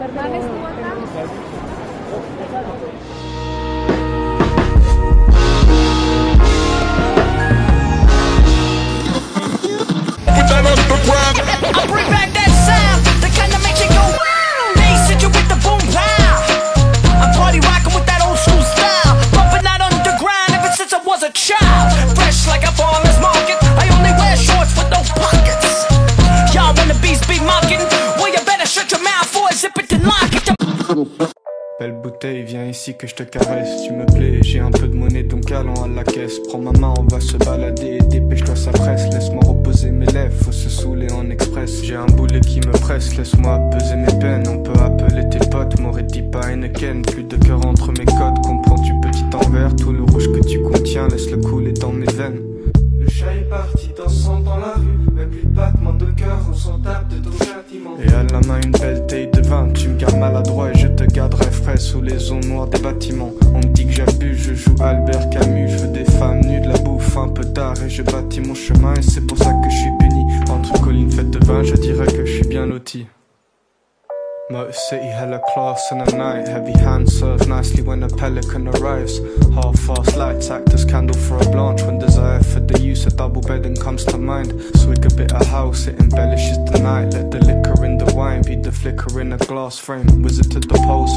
¿Verdad? Viens ici que je te caresse. Tu me plais, j'ai un peu de monnaie donc allons à la caisse. Prends ma main, on va se balader. Dépêche-toi, ça presse. Laisse-moi reposer mes lèvres, faut se saouler en express. J'ai un boulet qui me presse, laisse-moi peser mes peines. On peut appeler tes potes, m'aurait dit pas Heineken. Plus de cœur entre mes codes, comprends-tu petit envers? Tout le rouge que tu contiens, laisse-le couler dans mes veines. Le chat est parti dansant dans la rue, même plus de battement de cœur, on s'en tape de châtiment. Et à la main une belle taille de vin, tu me gardes maladroit et je te garderai frais sous les ondes noires des bâtiments. On me dit que j'abuse, je joue Albert Camus, je veux des femmes nues, de la bouffe un peu tard et je bâtis mon chemin et c'est pour ça que je suis puni. Entre collines faites de vin, je dirais que je suis bien loti. Motor City, hella class in the night. Heavy hand serves nicely when a pelican arrives. Half fast lights bedding comes to mind. Swig a bit of house, it embellishes the night. Let the liquor in the wine be the flicker in a glass frame. Wizard to the pole, so